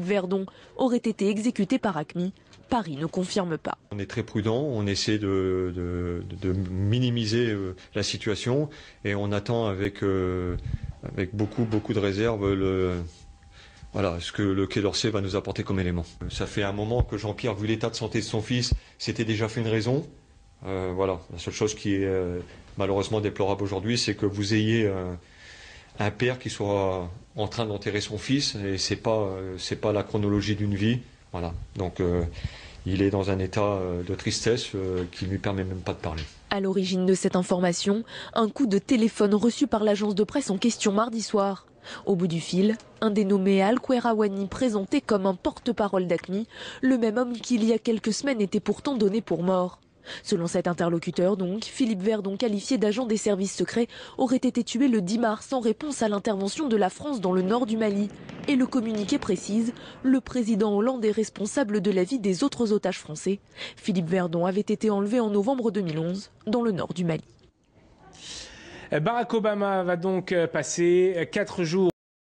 Verdon aurait été exécuté par ACMI. Paris ne confirme pas. On est très prudent, on essaie de, minimiser euh, la situation et on attend avec, euh, beaucoup, beaucoup de réserve voilà, ce que le Quai d'Orsay va nous apporter comme élément. Ça fait un moment que Jean-Pierre, vu l'état de santé de son fils, s'était déjà fait une raison. Euh, voilà, la seule chose qui est malheureusement déplorable aujourd'hui, c'est que vous ayez un père qui soit en train d'enterrer son fils et c'est pas c'est pas la chronologie d'une vie. Voilà. Donc euh, il est dans un état euh, de tristesse euh, qui ne lui permet même pas de parler. À l'origine de cette information, un coup de téléphone reçu par l'agence de presse en question mardi soir. Au bout du fil, un dénommé Al Kouerawani présenté comme un porte-parole d'ACMI, le même homme qui il y a quelques semaines était pourtant donné pour mort. Selon cet interlocuteur, donc, Philippe Verdon, qualifié d'agent des services secrets, aurait été tué le 10 mars en réponse à l'intervention de la France dans le nord du Mali. Et le communiqué précise, le président Hollande est responsable de la vie des autres otages français. Philippe Verdon avait été enlevé en novembre 2011 dans le nord du Mali. Barack Obama va donc passer quatre jours